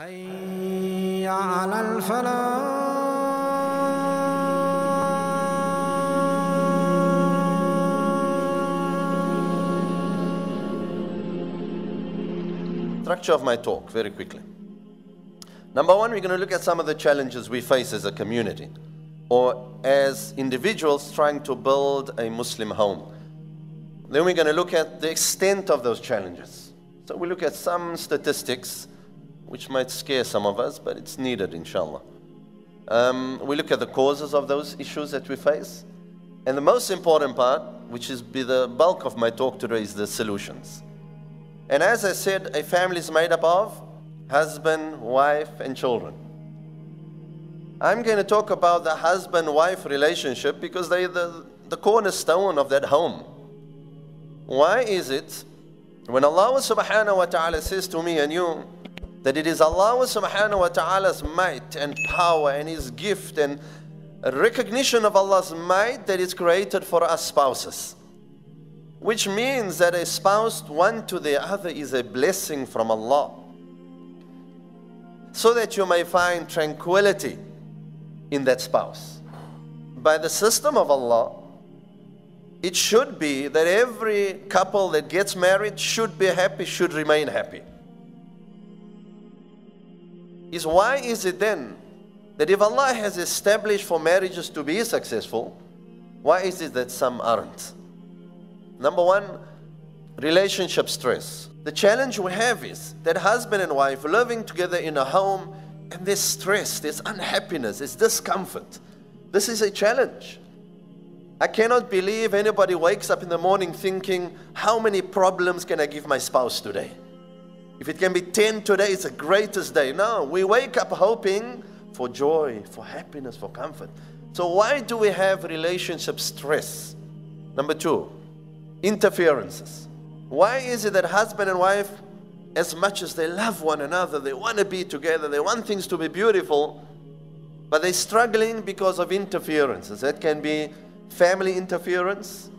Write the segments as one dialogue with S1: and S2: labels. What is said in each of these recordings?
S1: حي على الفلاح
S2: Structure of my talk, very quickly. Number one, we're going to look at some of the challenges we face as a community or as individuals trying to build a Muslim home. Then we're going to look at the extent of those challenges. So we look at some statistics, which might scare some of us, but it's needed, inshallah. Um, we look at the causes of those issues that we face. And the most important part, which is be the bulk of my talk today, is the solutions. And as I said, a family is made up of husband, wife, and children. I'm going to talk about the husband wife relationship because they're the, the cornerstone of that home. Why is it when Allah subhanahu wa ta'ala says to me and you that it is Allah subhanahu wa ta'ala's might and power and His gift and recognition of Allah's might that is created for us spouses? Which means that a spouse one to the other is a blessing from Allah. So that you may find tranquility in that spouse. By the system of Allah, it should be that every couple that gets married should be happy, should remain happy. Is why is it then that if Allah has established for marriages to be successful, why is it that some aren't? Number one, relationship stress. The challenge we have is that husband and wife living together in a home and there's stress, there's unhappiness, there's discomfort. This is a challenge. I cannot believe anybody wakes up in the morning thinking, how many problems can I give my spouse today? If it can be 10 today, it's the greatest day. No, we wake up hoping for joy, for happiness, for comfort. So, why do we have relationship stress? Number two, interferences. Why is it that husband and wife, as much as they love one another, they want to be together, they want things to be beautiful, but they're struggling because of interferences? That can be family interference,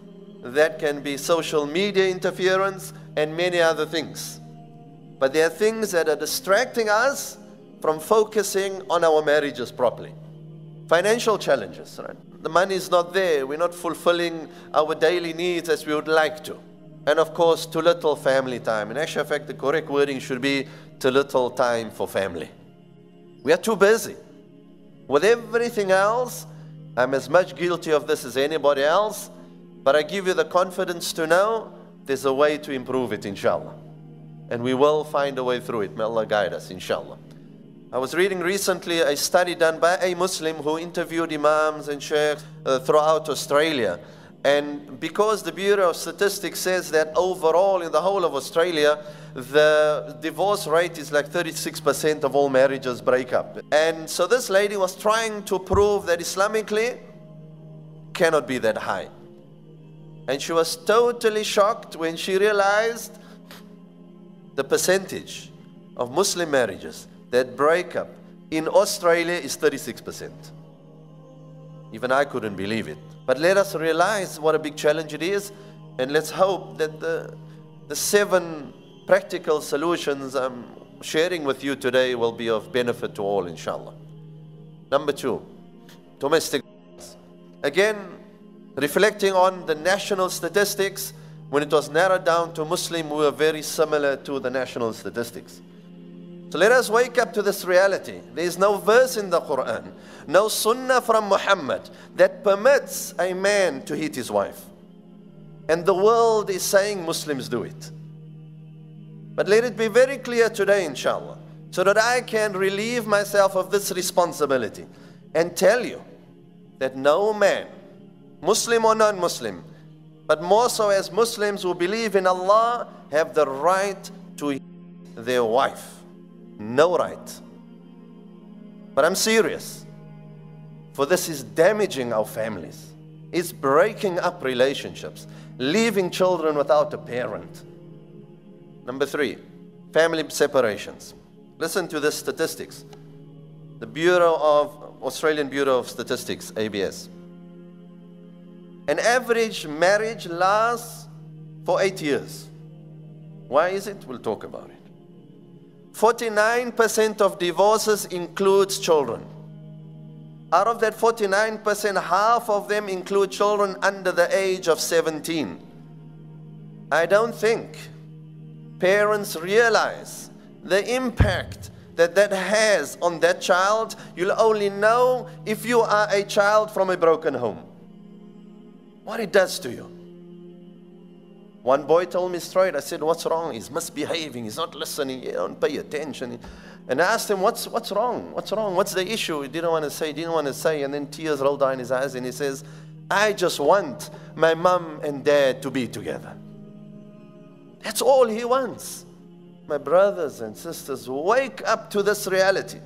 S2: that can be social media interference, and many other things. But there are things that are distracting us from focusing on our marriages properly. Financial challenges, right? The money is not there. We're not fulfilling our daily needs as we would like to. And of course, too little family time. In actual fact, the correct wording should be too little time for family. We are too busy. With everything else, I'm as much guilty of this as anybody else, but I give you the confidence to know there's a way to improve it, inshallah. And we will find a way through it. May Allah guide us, inshallah. I was reading recently a study done by a Muslim who interviewed imams and sheikhs uh, throughout Australia. And because the Bureau of Statistics says that overall in the whole of Australia, the divorce rate is like 36% of all marriages break up. And so this lady was trying to prove that Islamically cannot be that high. And she was totally shocked when she realized the percentage of Muslim marriages that break up in Australia is 36%. Even I couldn't believe it. But let us realize what a big challenge it is, and let's hope that the, the seven practical solutions I'm sharing with you today will be of benefit to all, inshallah. Number two, domestic. violence. Again, reflecting on the national statistics, when it was narrowed down to Muslim, we were very similar to the national statistics. So let us wake up to this reality. There is no verse in the Quran, no sunnah from Muhammad that permits a man to hit his wife. And the world is saying Muslims do it. But let it be very clear today, inshallah, so that I can relieve myself of this responsibility and tell you that no man, Muslim or non Muslim, but more so as Muslims who believe in Allah, have the right to their wife no right. But I'm serious. For this is damaging our families. It's breaking up relationships, leaving children without a parent. Number three, family separations. Listen to the statistics. The Bureau of Australian Bureau of Statistics, ABS. An average marriage lasts for eight years. Why is it? We'll talk about it. 49% of divorces includes children. Out of that 49%, half of them include children under the age of 17. I don't think parents realize the impact that that has on that child. You'll only know if you are a child from a broken home. What it does to you. One boy told me straight, I said, What's wrong? He's misbehaving, he's not listening, he don't pay attention. And I asked him, What's, what's wrong? What's wrong? What's the issue? He didn't want to say, he didn't want to say. And then tears rolled down his eyes and he says, I just want my mom and dad to be together. That's all he wants. My brothers and sisters, wake up to this reality.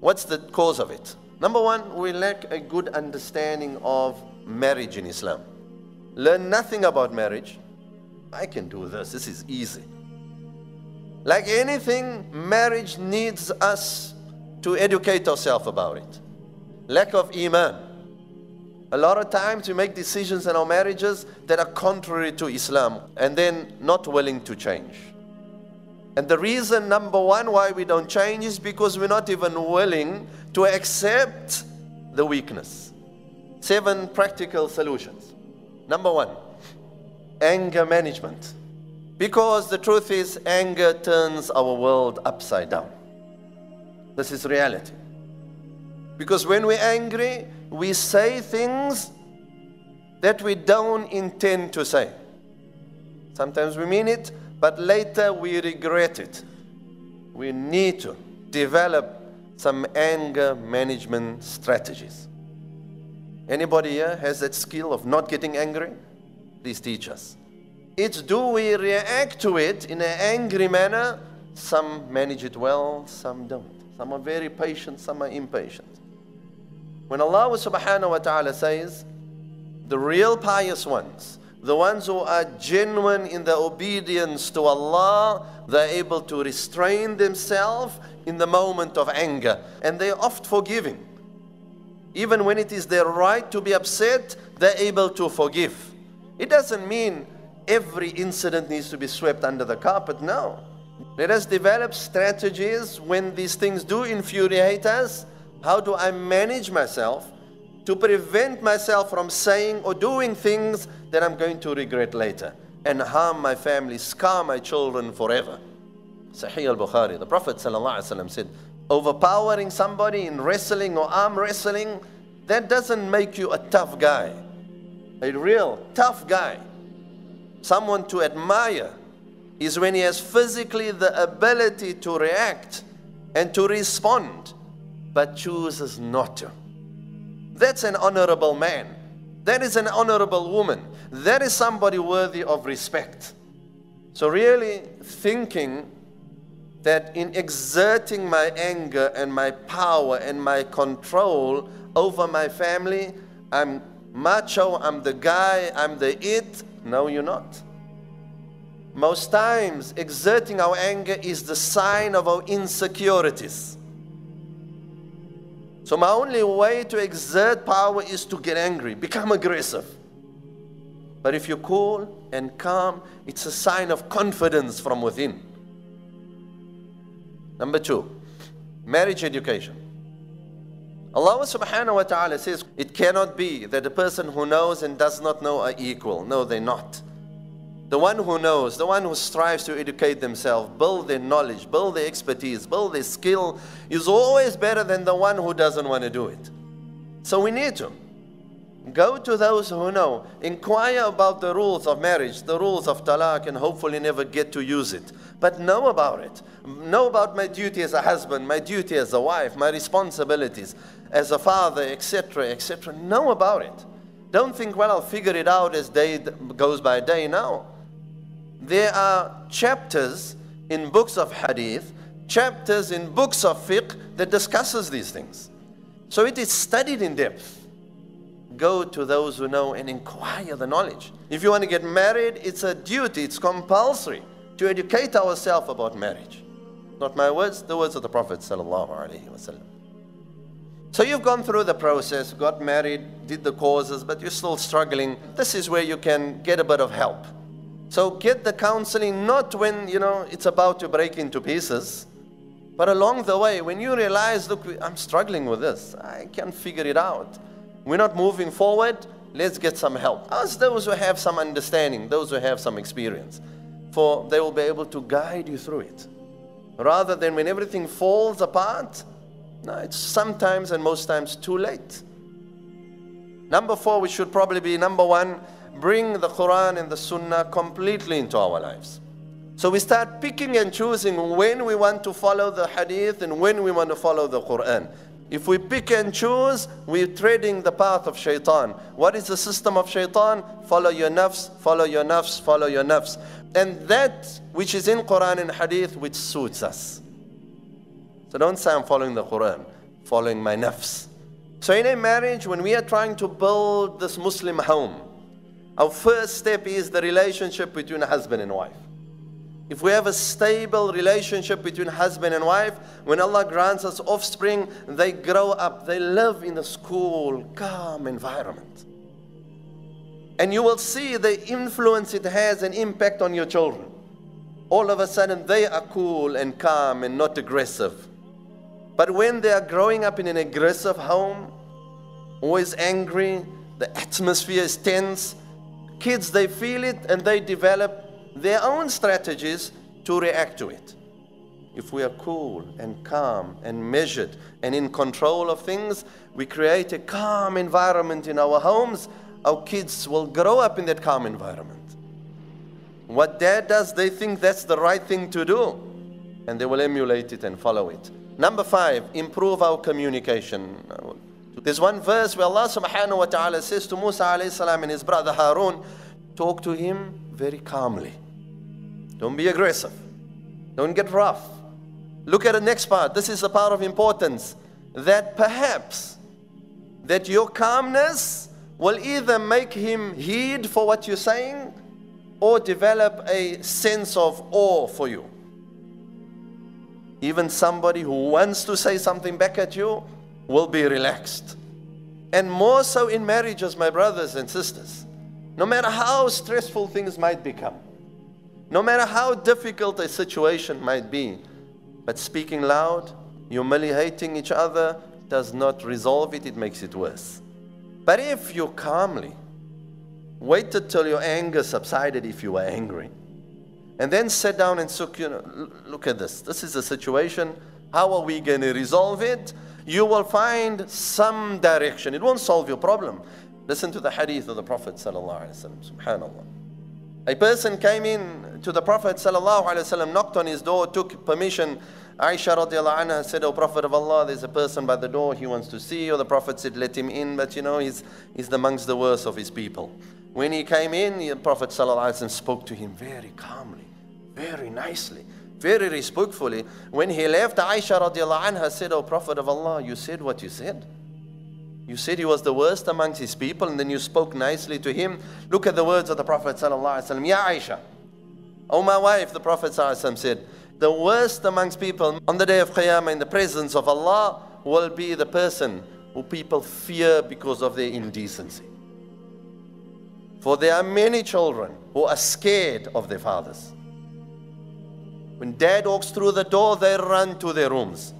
S2: What's the cause of it? Number one, we lack a good understanding of marriage in Islam learn nothing about marriage, I can do this. This is easy. Like anything, marriage needs us to educate ourselves about it. Lack of iman. A lot of times we make decisions in our marriages that are contrary to Islam and then not willing to change. And the reason, number one, why we don't change is because we're not even willing to accept the weakness. Seven practical solutions. Number one, anger management. Because the truth is, anger turns our world upside down. This is reality. Because when we're angry, we say things that we don't intend to say. Sometimes we mean it, but later we regret it. We need to develop some anger management strategies. Anybody here has that skill of not getting angry? Please teach us. It's do we react to it in an angry manner? Some manage it well, some don't. Some are very patient, some are impatient. When Allah subhanahu wa ta'ala says, the real pious ones, the ones who are genuine in their obedience to Allah, they're able to restrain themselves in the moment of anger and they're oft forgiving. Even when it is their right to be upset, they're able to forgive. It doesn't mean every incident needs to be swept under the carpet. No. Let us develop strategies when these things do infuriate us. How do I manage myself to prevent myself from saying or doing things that I'm going to regret later and harm my family, scar my children forever? Sahih al Bukhari, the Prophet ﷺ said, overpowering somebody in wrestling or arm wrestling, that doesn't make you a tough guy. A real tough guy, someone to admire, is when he has physically the ability to react and to respond, but chooses not to. That's an honorable man. That is an honorable woman. That is somebody worthy of respect. So, really thinking that in exerting my anger and my power and my control over my family, I'm macho, I'm the guy, I'm the it. No, you're not. Most times, exerting our anger is the sign of our insecurities. So, my only way to exert power is to get angry, become aggressive. But if you're cool and calm, it's a sign of confidence from within. Number two, marriage education. Allah subhanahu wa ta'ala says, It cannot be that a person who knows and does not know are equal. No, they're not. The one who knows, the one who strives to educate themselves, build their knowledge, build their expertise, build their skill, is always better than the one who doesn't want to do it. So we need to. Go to those who know. Inquire about the rules of marriage, the rules of talaq, and hopefully never get to use it. But know about it. Know about my duty as a husband, my duty as a wife, my responsibilities as a father, etc., etc. Know about it. Don't think, well, I'll figure it out as day goes by day. No. There are chapters in books of hadith, chapters in books of fiqh that discusses these things. So it is studied in depth go to those who know and inquire the knowledge. If you want to get married, it's a duty, it's compulsory to educate ourselves about marriage. Not my words, the words of the Prophet. So you've gone through the process, got married, did the causes, but you're still struggling. This is where you can get a bit of help. So get the counseling not when, you know, it's about to break into pieces, but along the way when you realize, look, I'm struggling with this. I can't figure it out. We're not moving forward. Let's get some help. Ask those who have some understanding, those who have some experience, for they will be able to guide you through it. Rather than when everything falls apart, no, it's sometimes and most times too late. Number four, we should probably be number one, bring the Quran and the Sunnah completely into our lives. So we start picking and choosing when we want to follow the Hadith and when we want to follow the Quran. If we pick and choose, we're treading the path of shaitan. What is the system of shaitan? Follow your nafs, follow your nafs, follow your nafs. And that which is in Quran and Hadith which suits us. So don't say I'm following the Quran, following my nafs. So in a marriage, when we are trying to build this Muslim home, our first step is the relationship between a husband and wife. If we have a stable relationship between husband and wife, when Allah grants us offspring, they grow up, they live in a school, calm environment. And you will see the influence it has and impact on your children. All of a sudden, they are cool and calm and not aggressive. But when they are growing up in an aggressive home, always angry, the atmosphere is tense, kids, they feel it and they develop their own strategies to react to it. If we are cool and calm and measured and in control of things, we create a calm environment in our homes, our kids will grow up in that calm environment. What dad does, they think that's the right thing to do, and they will emulate it and follow it. Number five, improve our communication. There's one verse where Allah subhanahu wa ta'ala says to Musa alayhi salam and his brother Harun, talk to him very calmly. Don't be aggressive. Don't get rough. Look at the next part. This is a part of importance. That perhaps that your calmness will either make him heed for what you're saying or develop a sense of awe for you. Even somebody who wants to say something back at you will be relaxed. And more so in marriages, my brothers and sisters. No matter how stressful things might become, no matter how difficult a situation might be, but speaking loud, humiliating each other does not resolve it, it makes it worse. But if you calmly waited till your anger subsided if you were angry, and then sit down and look, you know, look at this. This is a situation. How are we going to resolve it? You will find some direction. It won't solve your problem. Listen to the hadith of the Prophet. Subhanallah. A person came in to the Prophet ﷺ, knocked on his door, took permission. Aisha anha said, O Prophet of Allah, there's a person by the door, he wants to see you. The Prophet said, let him in, but you know, he's, he's amongst the worst of his people. When he came in, the Prophet ﷺ spoke to him very calmly, very nicely, very respectfully. When he left, Aisha radiallahu anha said, O Prophet of Allah, you said what you said. You said he was the worst amongst his people, and then you spoke nicely to him. Look at the words of the Prophet ﷺ. Ya Aisha, O my wife, the Prophet Sallallahu ﷺ said, the worst amongst people on the day of Qiyamah in the presence of Allah will be the person who people fear because of their indecency. For there are many children who are scared of their fathers. When dad walks through the door, they run to their rooms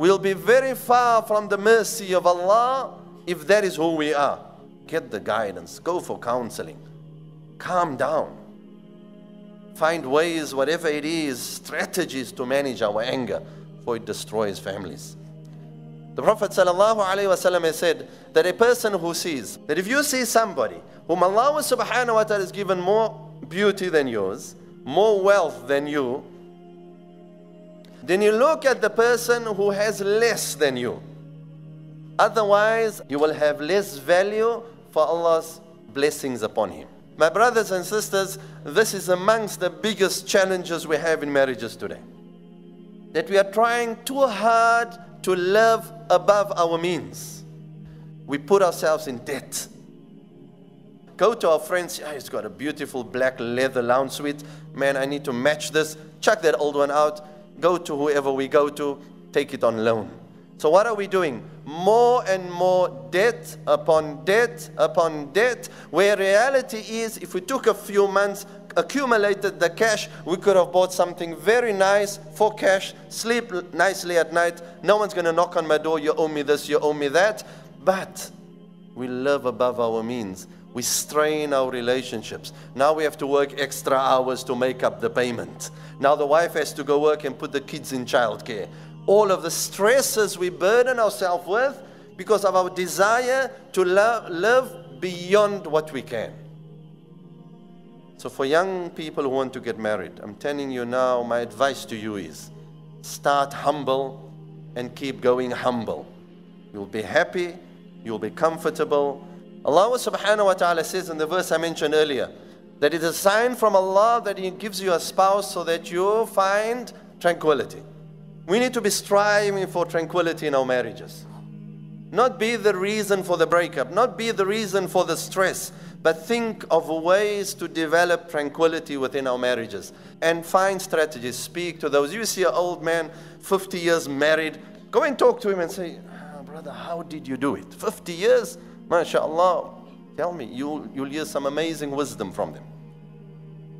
S2: we'll be very far from the mercy of Allah if that is who we are. Get the guidance, go for counseling, calm down, find ways, whatever it is, strategies to manage our anger, for it destroys families. The Prophet ﷺ said that a person who sees, that if you see somebody whom Allah subhanahu wa ta'ala has given more beauty than yours, more wealth than you, then you look at the person who has less than you. Otherwise, you will have less value for Allah's blessings upon him. My brothers and sisters, this is amongst the biggest challenges we have in marriages today. That we are trying too hard to live above our means. We put ourselves in debt. Go to our friends, yeah, he's got a beautiful black leather lounge suite. Man, I need to match this. Chuck that old one out go to whoever we go to, take it on loan. So what are we doing? more and more debt upon debt upon debt, where reality is if we took a few months, accumulated the cash, we could have bought something very nice for cash, sleep nicely at night. No one's going to knock on my door, you owe me this, you owe me that. But we live above our means. We strain our relationships. Now we have to work extra hours to make up the payment. Now the wife has to go work and put the kids in childcare. All of the stresses we burden ourselves with because of our desire to love, live beyond what we can. So, for young people who want to get married, I'm telling you now, my advice to you is start humble and keep going humble. You'll be happy, you'll be comfortable. Allah subhanahu wa ta'ala says in the verse I mentioned earlier that it is a sign from Allah that He gives you a spouse so that you find tranquility. We need to be striving for tranquility in our marriages. Not be the reason for the breakup, not be the reason for the stress, but think of ways to develop tranquility within our marriages and find strategies. Speak to those. You see an old man, 50 years married, go and talk to him and say, oh, Brother, how did you do it? 50 years? MashaAllah. Tell me, you'll, you'll hear some amazing wisdom from them.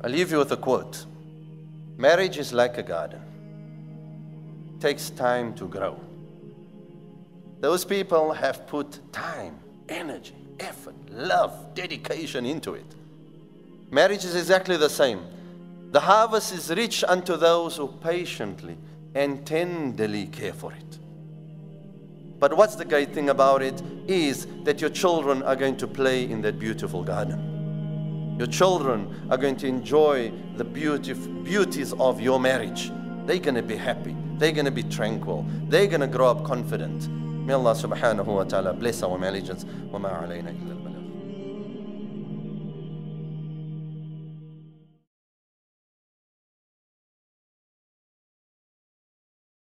S2: I'll leave you with a quote Marriage is like a garden, it takes time to grow. Those people have put time, energy, effort, love, dedication into it. Marriage is exactly the same. The harvest is rich unto those who patiently and tenderly care for it. But what's the great thing about it is that your children are going to play in that beautiful garden. Your children are going to enjoy the beauty, beauties of your marriage. They're going to be happy. They're going to be tranquil. They're going to grow up confident. May Allah subhanahu wa ta'ala bless our marriages. وما علينا إلا